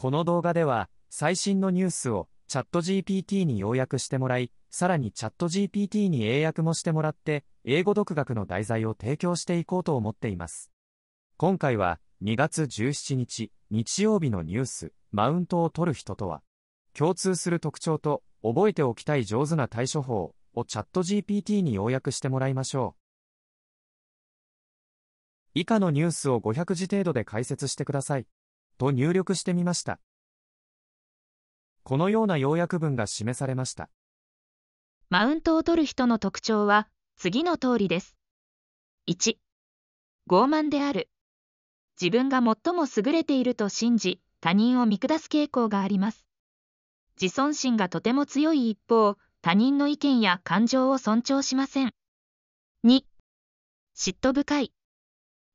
この動画では、最新のニュースをチャット GPT に要約してもらい、さらにチャット GPT に英訳もしてもらって、英語独学の題材を提供していこうと思っています。今回は、2月17日、日曜日のニュース、マウントを取る人とは、共通する特徴と、覚えておきたい上手な対処法をチャット GPT に要約してもらいましょう。以下のニュースを500字程度で解説してください。と入力してみました。このような要約文が示されました。マウントを取る人の特徴は次の通りです。1、傲慢である。自分が最も優れていると信じ、他人を見下す傾向があります。自尊心がとても強い一方、他人の意見や感情を尊重しません。2、嫉妬深い。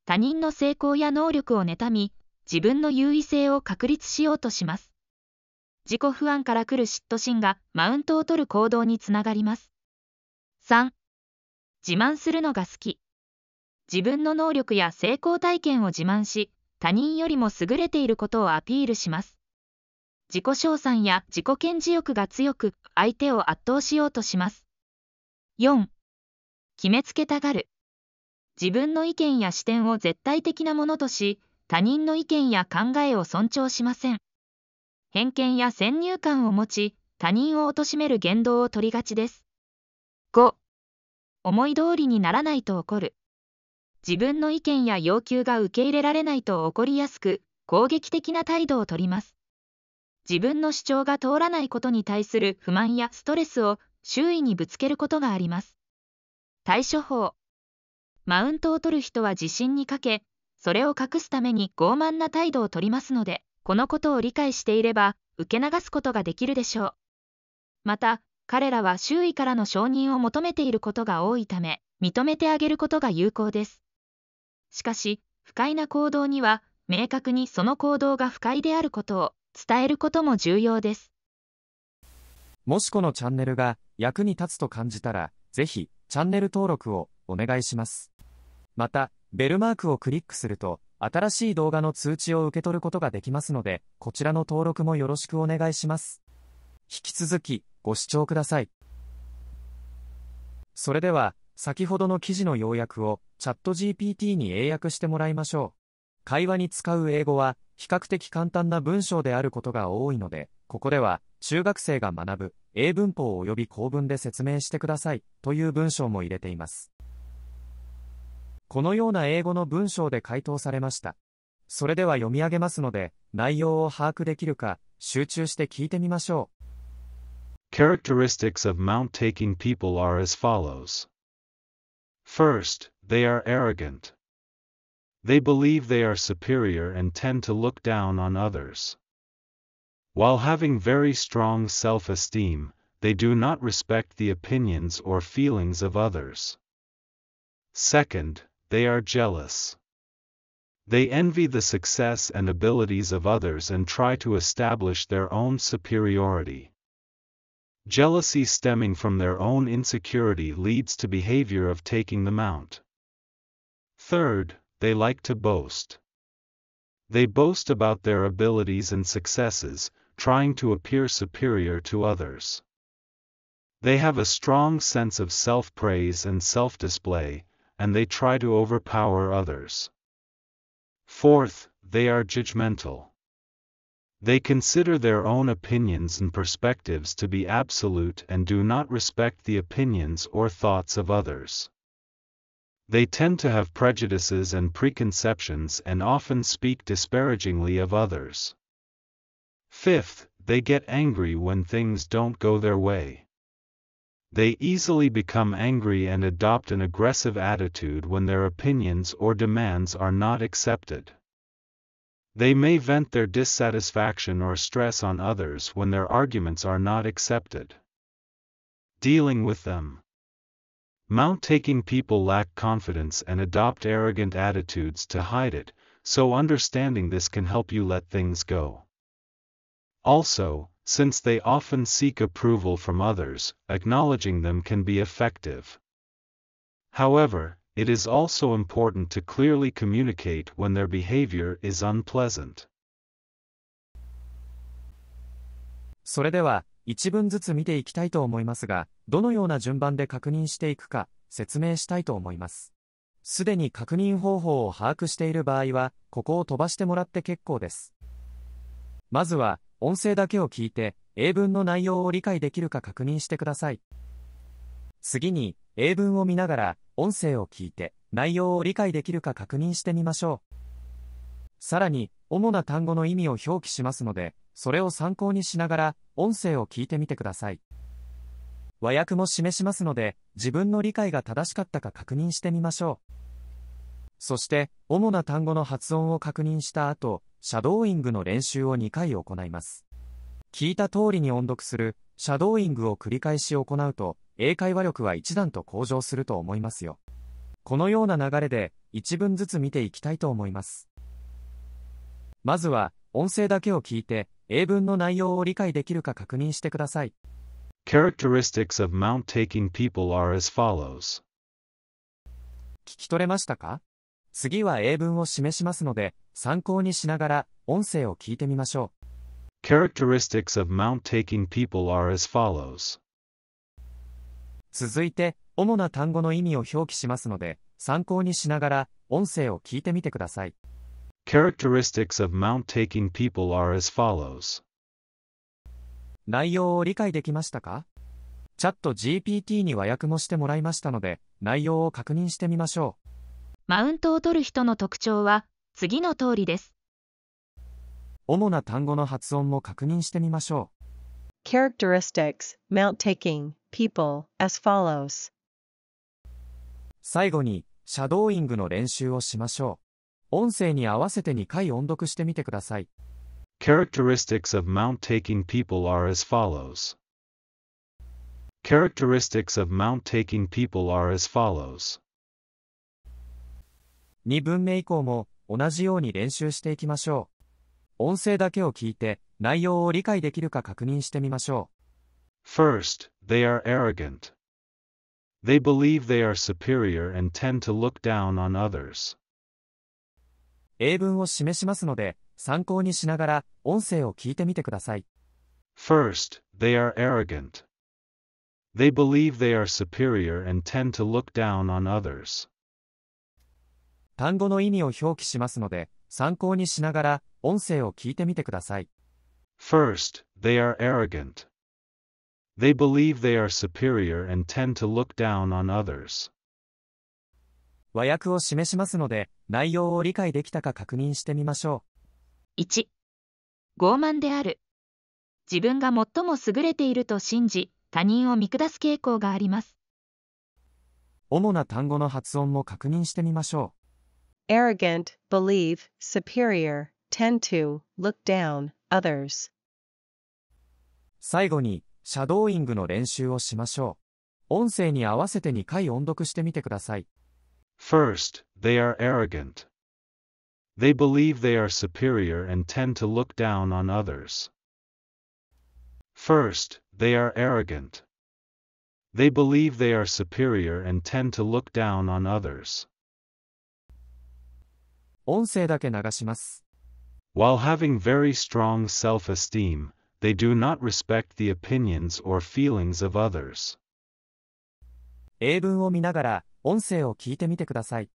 他人の成功や能力を妬み、自分の優位性を確立しようとします。自己不安から来る嫉妬心がマウントを取る行動につながります。3. 自慢するのが好き。自分の能力や成功体験を自慢し、他人よりも優れていることをアピールします。自己称賛や自己顕示欲が強く、相手を圧倒しようとします。4. 決めつけたがる。自分の意見や視点を絶対的なものとし、他人の意見や考えを尊重しません。偏見や先入観を持ち、他人を貶める言動を取りがちです。5. 思い通りにならないと怒る。自分の意見や要求が受け入れられないと怒りやすく、攻撃的な態度をとります。自分の主張が通らないことに対する不満やストレスを周囲にぶつけることがあります。対処法。マウントを取る人は自信にかけ、それを隠すために傲慢な態度をとりますので、このことを理解していれば、受け流すことができるでしょう。また、彼らは周囲からの承認を求めていることが多いため、認めてあげることが有効です。しかし、不快な行動には、明確にその行動が不快であることを伝えることも重要です。もしこのチャンネルが役に立つと感じたら、ぜひチャンネル登録をお願いします。また、ベルマークをクリックすると、新しい動画の通知を受け取ることができますので、こちらの登録もよろしくお願いします。引き続き、ご視聴ください。それでは、先ほどの記事の要約を、チャット GPT に英訳してもらいましょう。会話に使う英語は、比較的簡単な文章であることが多いので、ここでは、中学生が学ぶ、英文法及び構文で説明してください、という文章も入れています。このような英語の文章で回答されました。それでは読み上げますので、内容を把握できるか、集中して聞いてみましょう。Characteristics of mount-taking people are as follows. First, they are arrogant. They believe they are superior and tend to look down on others. While having very strong self-esteem, they do not respect the opinions or feelings of others. Second, they are jealous. They envy the success and abilities of others and try to establish their own superiority. Jealousy stemming from their own insecurity leads to behavior of taking the mount. Third, they like to boast. They boast about their abilities and successes, trying to appear superior to others. They have a strong sense of self-praise and self-display, and they try to overpower others. Fourth, they are judgmental. They consider their own opinions and perspectives to be absolute and do not respect the opinions or thoughts of others. They tend to have prejudices and preconceptions and often speak disparagingly of others. Fifth, they get angry when things don't go their way. They easily become angry and adopt an aggressive attitude when their opinions or demands are not accepted. They may vent their dissatisfaction or stress on others when their arguments are not accepted. Dealing with them. Mount taking people lack confidence and adopt arrogant attitudes to hide it, so understanding this can help you let things go. Also, since they often seek approval from others, acknowledging them can be effective. However, it is also important to clearly communicate when their behavior is unpleasant. それでは、一文ずつ見ていきたいと思いますが、どのような順番で確認していくか、説明したいと思います。すでに確認方法を把握している場合は、ここを飛ばしてもらって結構です。まずは、音声だけを聞いて、英文の内容を理解できるか確認してください。次に、英文を見ながら、音声を聞いて、内容を理解できるか確認してみましょう。さらに、主な単語の意味を表記しますので、それを参考にしながら、音声を聞いてみてください。和訳も示しますので、自分の理解が正しかったか確認してみましょう。そして、主な単語の発音を確認した後、シャドーイングの練習を2回行います。聞いた通りに音読する、シャドーイングを繰り返し行うと、英会話力は一段と向上すると思いますよ。このような流れで、一文ずつ見ていきたいと思います。まずは、音声だけを聞いて、英文の内容を理解できるか確認してください。Characteristics of Mount taking people are as follows. 聞き取れましたか？次は英文を示しますので、参考にしながら音声を聞いてみましょう。Characteristics of Mount taking people are as follows. 続いて、主な単語の意味を表記しますので、参考にしながら音声を聞いてみてください。Characteristics of Mount taking people are as follows. 内容を理解できましたか？チャット GPT に和訳もしてもらいましたので、内容を確認してみましょう。マウントを取る人の特徴は次の通りです。主な単語の発音も確認してみましょう。Characteristics, mount taking, people, as follows. 最後に、シャドーイングの練習をしましょう。音声に合わせて2回音読してみてください。Characteristics of mount taking people are as follows. Characteristics of mount taking people are as follows. 2文目以降も同じように練習していきましょう。音声だけを聞いて内容を理解できるか確認してみましょう。First, they are arrogant. They believe they are superior and tend to look down on others. 英文を示しますので、参考にしながら音声を聞いてみてください。First, they are arrogant. They believe they are superior and tend to look down on others. 単語の意味を表記しますので、参考にしながら音声を聞いてみてください。First, they are arrogant. They believe they are superior and tend to look down on others. 和訳を示しますので、内容を理解できたか確認してみましょう。1、傲慢である。自分が最も優れていると信じ、他人を見下す傾向があります。主な単語の発音も確認してみましょう。arrogant, believe, superior, tend to, look down, others. 最後に、シャドーイングの練習をしましょう。音声に合わせて2回音読してみてください。First, they are arrogant. They believe they are superior and tend to look down on others. First, they are arrogant. They believe they are superior and tend to look down on others. 音声だけ流します。While having very strong self-esteem, they do not respect the opinions or feelings of others. 英文を見ながら音声を聞いてみてください。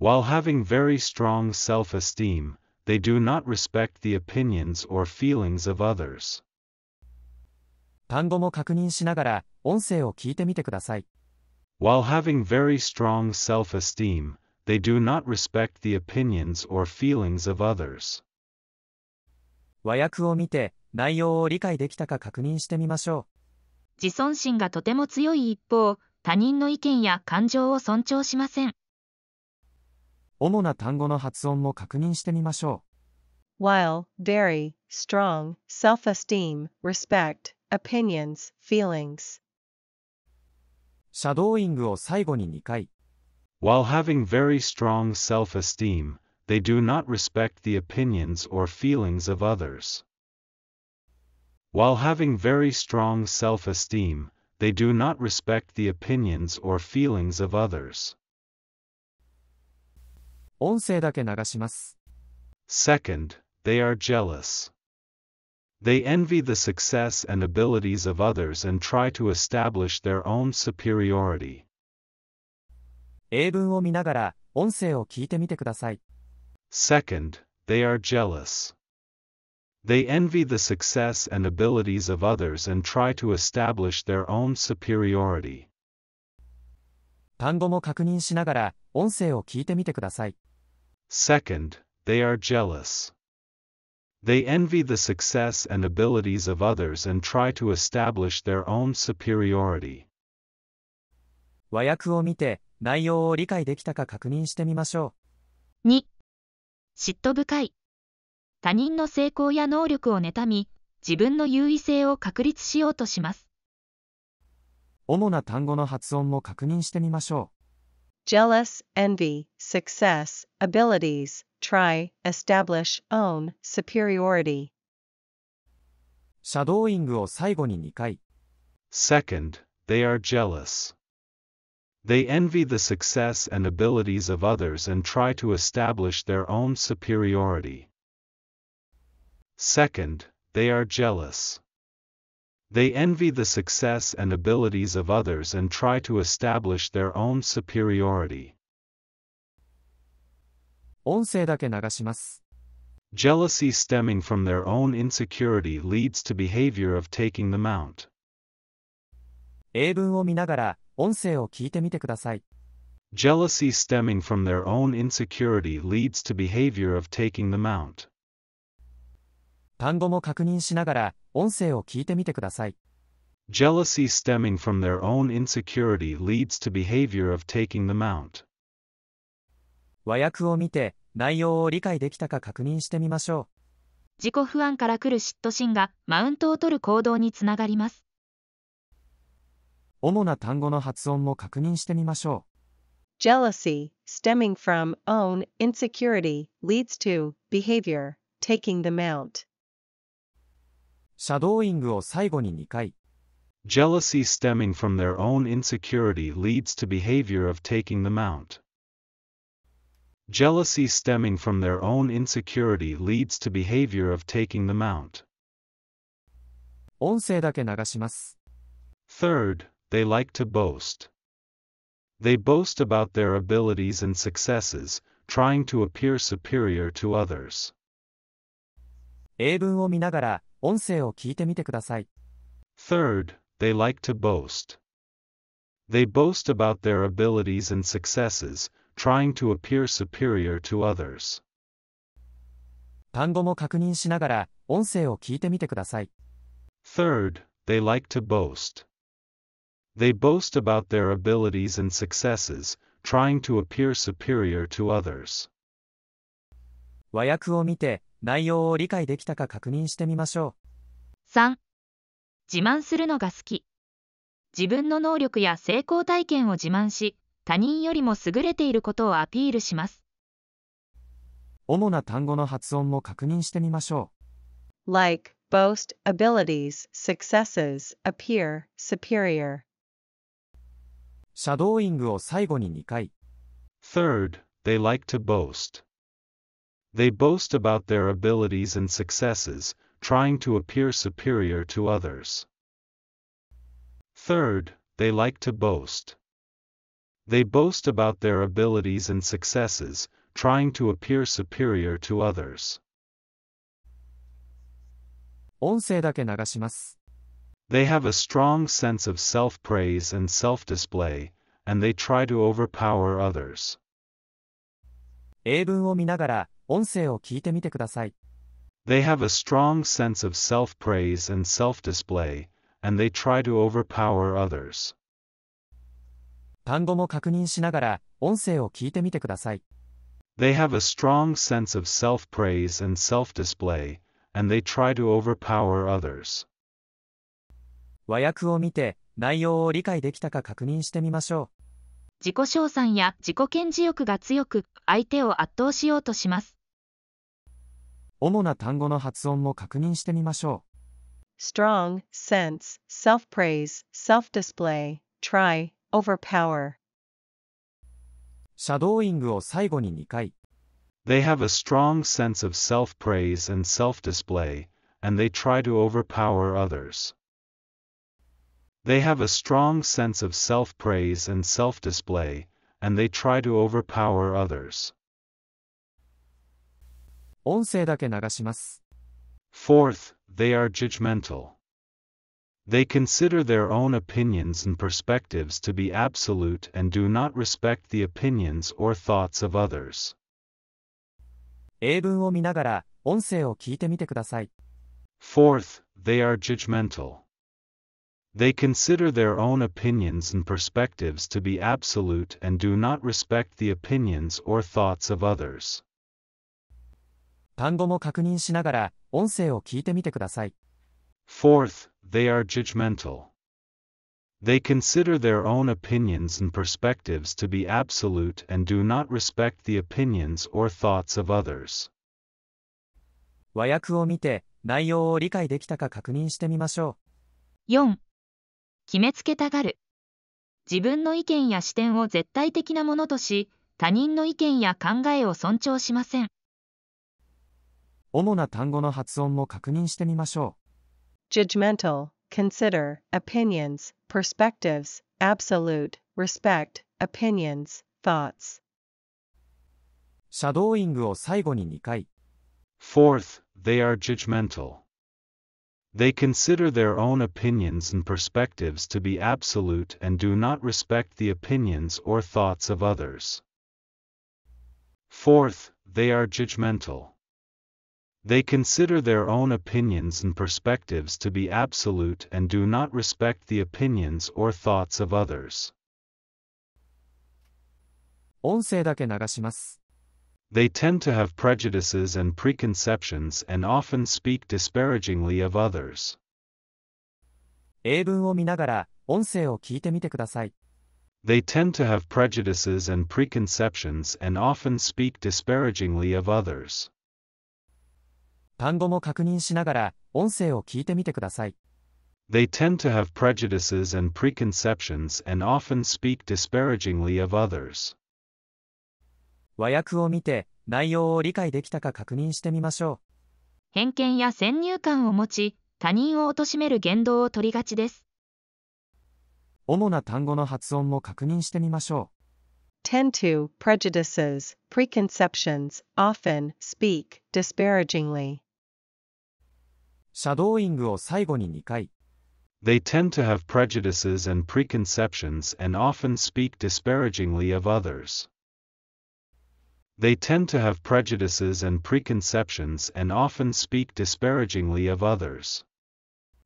While having very strong self-esteem, they do not respect the opinions or feelings of others. 単語も確認しながら音声を聞いてみてください。While having very strong self-esteem, they do not respect the opinions or feelings of others. 和訳を見て内容を理解できたか確認してみましょう。自尊心がとても強い一方、他人の意見や感情を尊重しません。主な単語の発音も確認してみましょう。while, very, strong, self-esteem, respect, opinions, feelings. シャドーイングを最後に2回。While having very strong self-esteem, they do not respect the opinions or feelings of others. While having very strong self-esteem, they do not respect the opinions or feelings of others. 音声だけ流します。Second, they are jealous. They envy the success and abilities of others and try to establish their own superiority. 英文を見ながら、音声を聞いてみてください。 Second, they are jealous. They envy the success and abilities of others and try to establish their own superiority. 単語も確認しながら、音声を聞いてみてください。 Second, they are jealous. They envy the success and abilities of others and try to establish their own superiority. 和訳を見て、 内容を理解できたか確認してみましょ2、嫉妬深い。他人の成功や能力を妬み、自分の優位性を確立しようとします。う。主な単語の発音も確認してみましょ jealous, envy, success, abilities, try, establish, own, superiority. う。シャドーイングを最後に2回。Second, they are jealous. They envy the success and abilities of others and try to establish their own superiority. Second, they are jealous. They envy the success and abilities of others and try to establish their own superiority. 音声だけ流します。 Jealousy stemming from their own insecurity leads to behavior of taking the mount. 英文を見ながら、 音声を聞いてみてください。Jealousy stemming from their own insecurity leads to behavior of taking the mount. 単語も確認しながら、音声を聞いてみてください。Jealousy stemming from their own insecurity leads to behavior of taking the mount. 和訳を見て、内容を理解できたか確認してみましょ自己不安から来る嫉妬心がマウントを取る行動につながります。う。主な単語の発音も確認してみましょ Jealousy, stemming from own insecurity, leads to behavior, taking the mount. う。シャドーイングを最後に2回。 Jealousy stemming from their own insecurity leads to behavior of taking the mount. Jealousy stemming from their own insecurity leads to behavior of taking the mount. 音声だけ流します。 Third, they like to boast. They boast about their abilities and successes, trying to appear superior to others. 英文を見ながら、音声を聞いてみてください。 Third, they like to boast. They boast about their abilities and successes, trying to appear superior to others. 単語も確認しながら、音声を聞いてみてください。 Third, they like to boast. They boast about their abilities and successes, trying to appear superior to others. 和訳を見て、内容を理解できたか確認してみましょ3、自慢するのが好き。自分の能力や成功体験を自慢し、他人よりも優れていることをアピールします。う。主な単語の発音も確認してみましょ Like, boast, abilities, successes, appear, superior. う。シャドーイングを最後に2回。 Third, they like to boast. They boast about their abilities and successes, trying to appear superior to others. Third, they like to boast. They boast about their abilities and successes, trying to appear superior to others. 音声だけ流します。 They have a strong sense of self praise and self display, and they try to overpower others. 英文を見ながら、音声を聞いてみてください。 They have a strong sense of self praise and self display, and they try to overpower others. 単語も確認しながら、音声を聞いてみてください。 They have a strong sense of self praise and self display, and they try to overpower others. 和訳を見て、内容を理解できたか確認してみましょ自己称賛や自己顕示欲が強く、相手を圧倒しようとします。う。主な単語の発音も確認してみましょ Strong, sense, self praise, self display, try, overpower. う。シャドーイングを最後に2回。They have a strong sense of self praise and self display, and they try to overpower others. They have a strong sense of self-praise and self-display, and they try to overpower others. 音声だけ流します。 Fourth, they are judgmental. They consider their own opinions and perspectives to be absolute and do not respect the opinions or thoughts of others. 英文を見ながら、音声を聞いてみてください。 Fourth, they are judgmental. They consider their own opinions and perspectives to be absolute and do not respect the opinions or thoughts of others. 単語も確認しながら、音声を聞いてみてください。 Fourth, they are judgmental. They consider their own opinions and perspectives to be absolute and do not respect the opinions or thoughts of others. 和訳を見て、内容を理解できたか確認してみましょ4. 決めつけたがる。自分の意見や視点を絶対的なものとし、他人の意見や考えを尊重しません。う。主な単語の発音も確認してみましょ judgmental, consider, opinions, perspectives, absolute, respect, opinions, thoughts. う。シャドーイングを最後に2回。Fourth, they are judgmental. They consider their own opinions and perspectives to be absolute and do not respect the opinions or thoughts of others. Fourth, they are judgmental. They consider their own opinions and perspectives to be absolute and do not respect the opinions or thoughts of others. 音声だけ流します。 They tend to have prejudices and preconceptions and often speak disparagingly of others. 英文を見ながら、音声を聞いてみてください。 They tend to have prejudices and preconceptions and often speak disparagingly of others. 単語も確認しながら、音声を聞いてみてください。 They tend to have prejudices and preconceptions and often speak disparagingly of others. 和訳を見て、内容を理解できたか確認してみましょ偏見や先入観を持ち、他人を貶める言動を取りがちです。う。主な単語の発音も確認してみましょ Tend to, prejudices, preconceptions, often, speak, disparagingly. う。シャドーイングを最後に2回。They tend to have prejudices and preconceptions and often speak disparagingly of others. They tend to have prejudices and preconceptions and often speak disparagingly of others.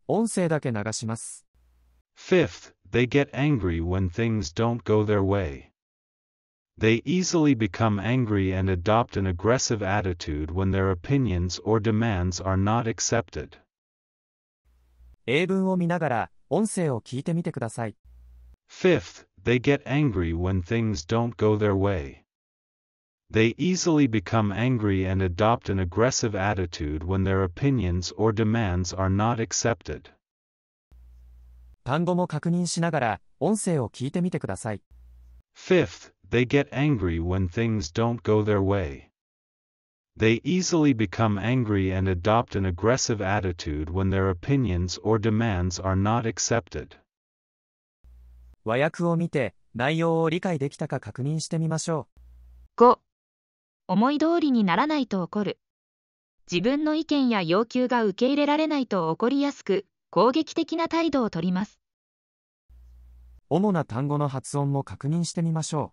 音声だけ流します。 Fifth, they get angry when things don't go their way. They easily become angry and adopt an aggressive attitude when their opinions or demands are not accepted. 英文を見ながら、音声を聞いてみてください。 Fifth, they get angry when things don't go their way. They easily become angry and adopt an aggressive attitude when their opinions or demands are not accepted. 単語も確認しながら、音声を聞いてみてください。 Fifth, they get angry when things don't go their way. They easily become angry and adopt an aggressive attitude when their opinions or demands are not accepted. 和訳を見て、内容を理解できたか確認してみましょ5. 思い通りにならないと怒る。自分の意見や要求が受け入れられないと怒りやすく、攻撃的な態度をとります。う。主な単語の発音も確認してみましょ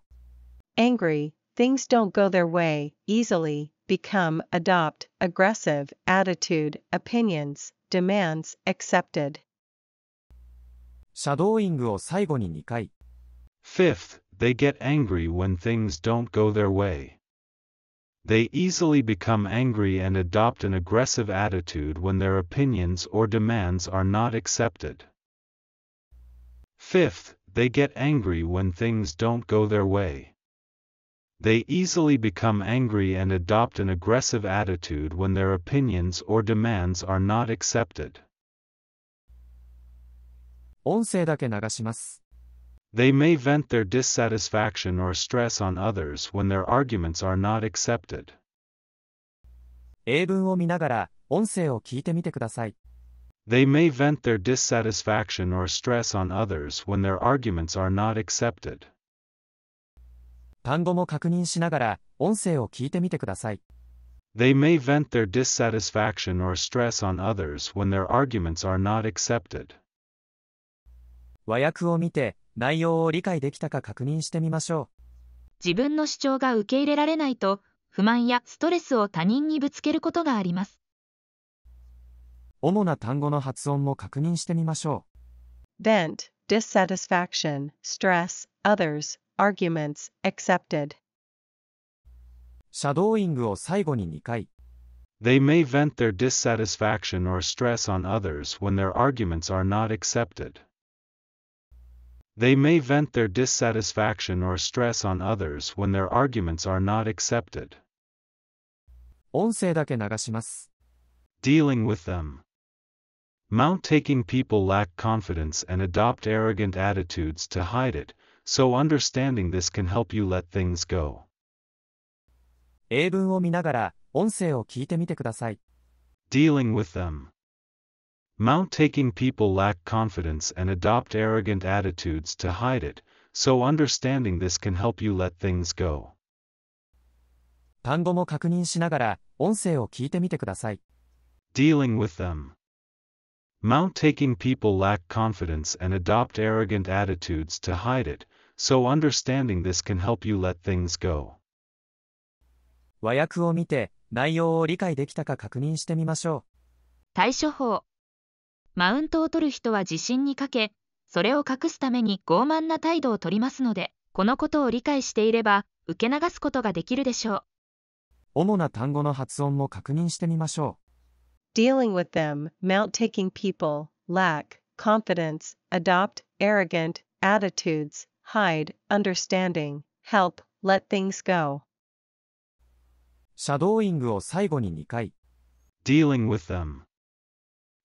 Angry, things don't go their way, easily, become, adopt, aggressive, attitude, opinions, demands, accepted. う。シャドーイングを最後に2回。Fifth, they get angry when things don't go their way. They easily become angry and adopt an aggressive attitude when their opinions or demands are not accepted. Fifth, they get angry when things don't go their way. They easily become angry and adopt an aggressive attitude when their opinions or demands are not accepted. 音声だけ流します。 They may vent their dissatisfaction or stress on others when their arguments are not accepted. 英文を見ながら、 音声を聞いてみてください。 They may vent their dissatisfaction or stress on others when their arguments are not accepted. 単語も確認しながら、音声を聞いてみてください。 They may vent their dissatisfaction or stress on others when their arguments are not accepted. 和訳を見て、 内容を理解できたか確認してみましょ自分の主張が受け入れられないと、不満やストレスを他人にぶつけることがあります。う。主な単語の発音も確認してみましょ vent, dissatisfaction, stress, others, arguments, accepted. う。シャドーイングを最後に2回。They may vent their dissatisfaction or stress on others when their arguments are not accepted. They may vent their dissatisfaction or stress on others when their arguments are not accepted. 音声だけ流します。 Dealing with them. Mount taking people lack confidence and adopt arrogant attitudes to hide it, so understanding this can help you let things go. 英文を見ながら、音声を聞いてみてください。 Dealing with them. Mount taking people lack confidence and adopt arrogant attitudes to hide it, so understanding this can help you let things go. 単語も確認しながら、音声を聞いてみてください。 Dealing with them. Mount taking people lack confidence and adopt arrogant attitudes to hide it, so understanding this can help you let things go. 和訳を見て、内容を理解できたか確認してみましょ対処法。 マウントを取る人は自信にかけ、それを隠すために傲慢な態度を取りますので、このことを理解していれば、受け流すことができるでしょう。う。主な単語の発音も確認してみましょ Dealing with them, mount taking people, lack, confidence, adopt, arrogant, attitudes, hide, understanding, help, let things go. う。シャドーイングを最後に2回。Dealing with them.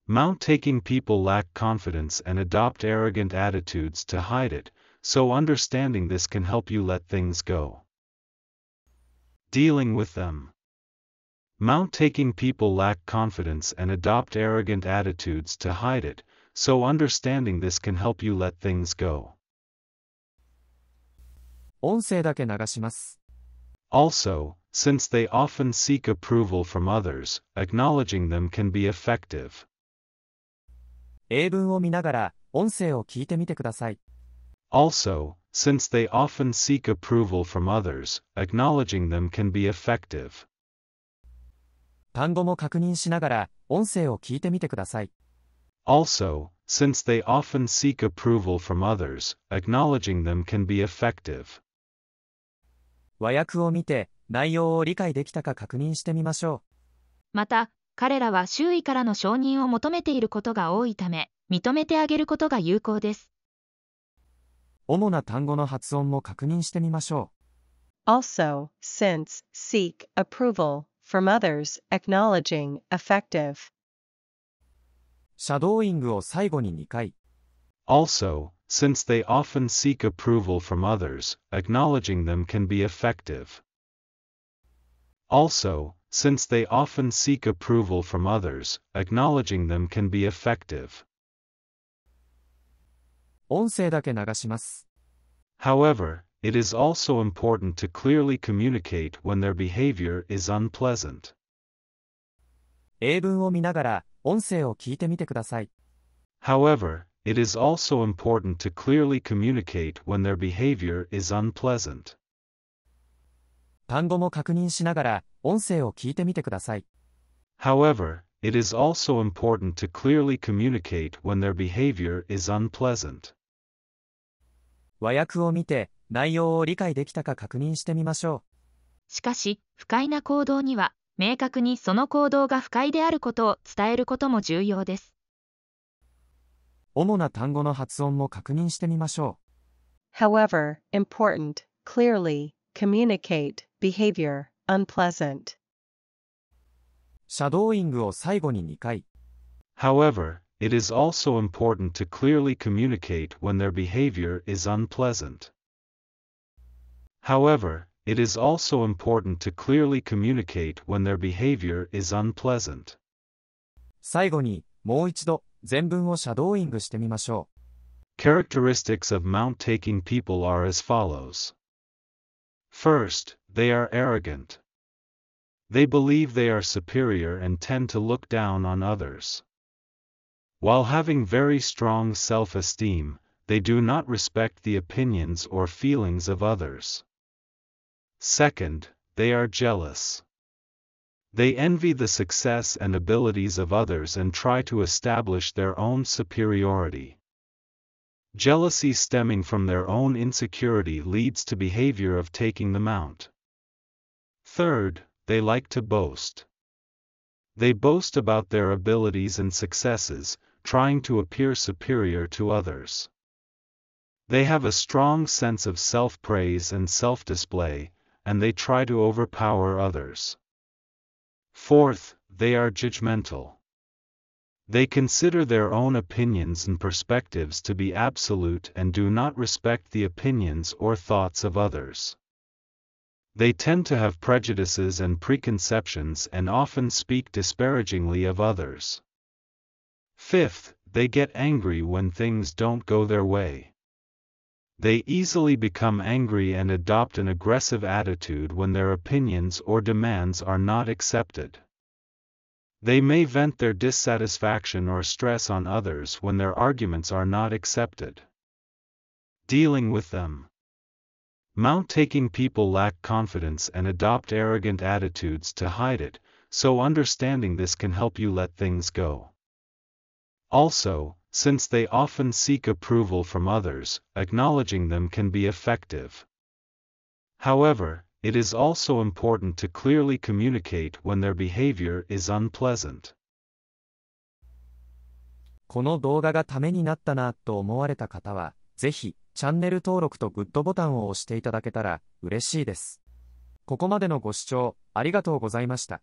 Mount taking people lack confidence and adopt arrogant attitudes to hide it, so understanding this can help you let things go. Dealing with them. Mount taking people lack confidence and adopt arrogant attitudes to hide it, so understanding this can help you let things go. 音声だけ流します。 Also, since they often seek approval from others, acknowledging them can be effective. 英文を見ながら、音声を聞いてみてください。Also, since they often seek approval from others, acknowledging them can be effective. 単語も確認しながら、音声を聞いてみてください。Also, since they often seek approval from others, acknowledging them can be effective. 和訳を見て、内容を理解できたか確認してみましょまた、彼らは周囲からの承認を求めていることが多いため、認めてあげることが有効です。う。主な単語の発音も確認してみましょ Also, since, seek, approval, from others, acknowledging, effective. う。シャドーイングを最後に2回。Also, since they often seek approval from others, acknowledging them can be effective. Also, since they often seek approval from others, acknowledging them can be effective. 音声だけ流します。 However, it is also important to clearly communicate when their behavior is unpleasant. 英文を見ながら、音声を聞いてみてください。 However, it is also important to clearly communicate when their behavior is unpleasant. 単語も確認しながら、 音声を聞いてみてください。However, it is also important to clearly communicate when their behavior is unpleasant. 和訳を見て、内容を理解できたか確認してみましょしかし、不快な行動には、明確にその行動が不快であることを伝えることも重要です。う。主な単語の発音も確認してみましょ However, important, clearly, communicate, behavior, unpleasant. う。シャドーイングを最後に2回。 However, it is also important to clearly communicate when their behavior is unpleasant. However, it is also important to clearly communicate when their behavior is unpleasant. 最後に、もう一度、全文をシャドーイングしてみましょう。 Characteristics of Mount taking people are as follows. First, they are arrogant. They believe they are superior and tend to look down on others. While having very strong self esteem, they do not respect the opinions or feelings of others. Second, they are jealous. They envy the success and abilities of others and try to establish their own superiority. Jealousy stemming from their own insecurity leads to behavior of taking the mount. Third, they like to boast. They boast about their abilities and successes, trying to appear superior to others. They have a strong sense of self praise and self display, and they try to overpower others. Fourth, they are judgmental. They consider their own opinions and perspectives to be absolute and do not respect the opinions or thoughts of others. They tend to have prejudices and preconceptions and often speak disparagingly of others. Fifth, they get angry when things don't go their way. They easily become angry and adopt an aggressive attitude when their opinions or demands are not accepted. They may vent their dissatisfaction or stress on others when their arguments are not accepted. Dealing with them. Mount taking people lack confidence and adopt arrogant attitudes to hide it, so understanding this can help you let things go. Also, since they often seek approval from others, acknowledging them can be effective. However, it is also important to clearly communicate when their behavior is unpleasant. この動画がためになったなと思われた方は、ぜひ、チャンネル登録とグッドボタンを押していただけたら嬉しいです。ここまでのご視聴ありがとうございました。